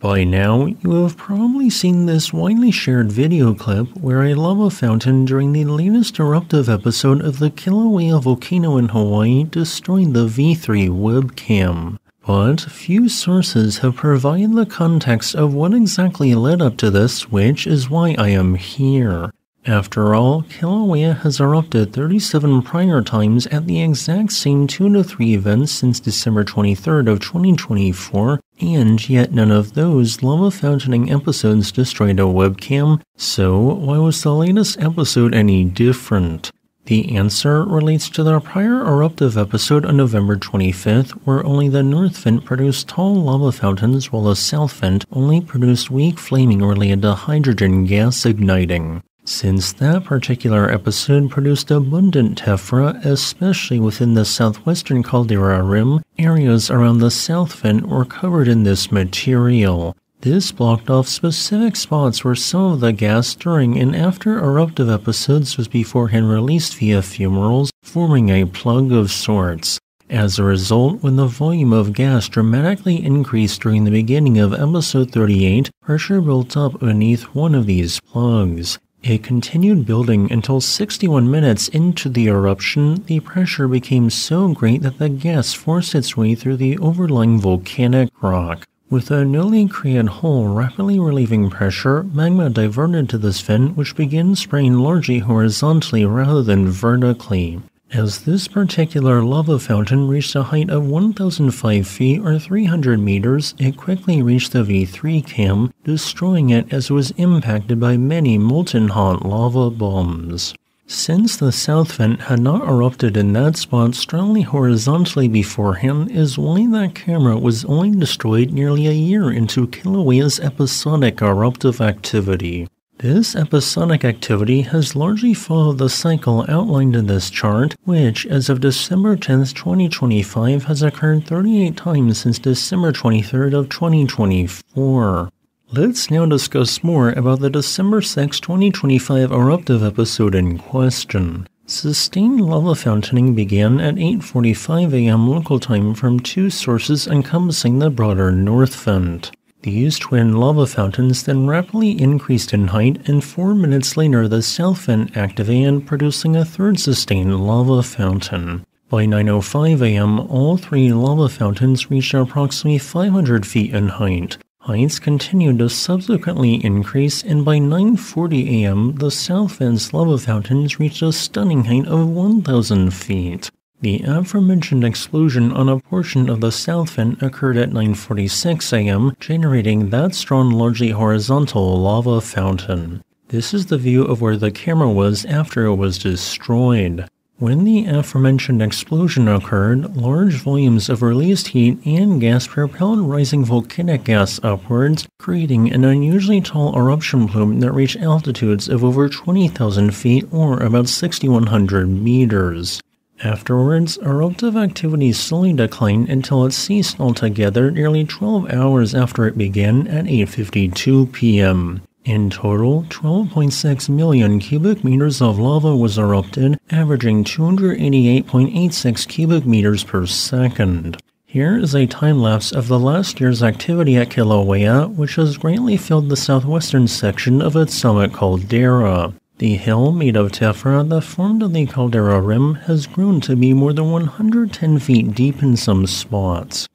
By now, you have probably seen this widely shared video clip where a lava fountain during the latest eruptive episode of the Kilauea volcano in Hawaii destroyed the V3 webcam. But few sources have provided the context of what exactly led up to this, which is why I am here. After all, Kilauea has erupted 37 prior times at the exact same 2 to 3 events since December 23rd of 2024, and yet none of those lava fountaining episodes destroyed a webcam, so why was the latest episode any different? The answer relates to the prior eruptive episode on November 25th, where only the north vent produced tall lava fountains while the south vent only produced weak flaming related to hydrogen gas igniting. Since that particular episode produced abundant tephra, especially within the southwestern caldera rim, areas around the south vent were covered in this material. This blocked off specific spots where some of the gas during and after eruptive episodes was beforehand released via fumaroles, forming a plug of sorts. As a result, when the volume of gas dramatically increased during the beginning of episode 38, pressure built up beneath one of these plugs. It continued building until 61 minutes into the eruption, the pressure became so great that the gas forced its way through the overlying volcanic rock. With a newly created hole rapidly relieving pressure, magma diverted to this vent, which began spraying largely horizontally rather than vertically. As this particular lava fountain reached a height of 1,005 feet or 300 meters, it quickly reached the V3 cam, destroying it as it was impacted by many molten hot lava bombs. Since the south vent had not erupted in that spot strongly horizontally beforehand, is why that camera was only destroyed nearly a year into Kilauea's episodic eruptive activity. This episodic activity has largely followed the cycle outlined in this chart, which, as of December 10, 2025, has occurred 38 times since December 23rd of 2024. Let's now discuss more about the December 6, 2025 eruptive episode in question. Sustained lava fountaining began at 8:45 a.m. local time from two sources encompassing the broader North Vent. These twin lava fountains then rapidly increased in height, and four minutes later, the south vent activated, producing a third sustained lava fountain. By 9.05 am, all three lava fountains reached approximately 500 feet in height. Heights continued to subsequently increase, and by 9.40 am, the south vent's lava fountains reached a stunning height of 1,000 feet. The aforementioned explosion on a portion of the south vent occurred at 9:46 a.m., generating that strong largely horizontal lava fountain. This is the view of where the camera was after it was destroyed. When the aforementioned explosion occurred, large volumes of released heat and gas propelled rising volcanic gas upwards, creating an unusually tall eruption plume that reached altitudes of over 20,000 feet or about 6,100 meters. Afterwards, eruptive activity slowly declined until it ceased altogether nearly 12 hours after it began at 8:52 p.m. In total, 12.6 million cubic meters of lava was erupted, averaging 288.86 cubic meters per second. Here is a time lapse of the last year's activity at Kilauea, which has greatly filled the southwestern section of its summit caldera. The hill made of tephra that formed the caldera rim has grown to be more than 110 feet deep in some spots.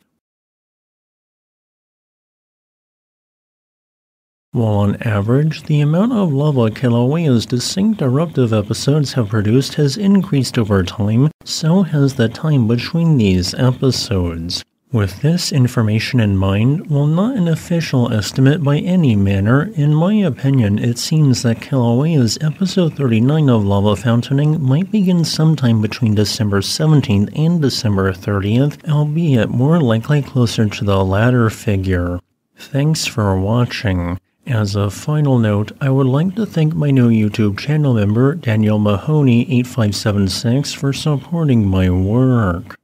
While on average, the amount of lava Kilauea's distinct eruptive episodes have produced has increased over time, so has the time between these episodes. With this information in mind, while not an official estimate by any manner, in my opinion, it seems that Kilauea's episode 39 of lava fountaining might begin sometime between December 17th and December 30th, albeit more likely closer to the latter figure. Thanks for watching. As a final note, I would like to thank my new YouTube channel member, Daniel Mahoney8576, for supporting my work.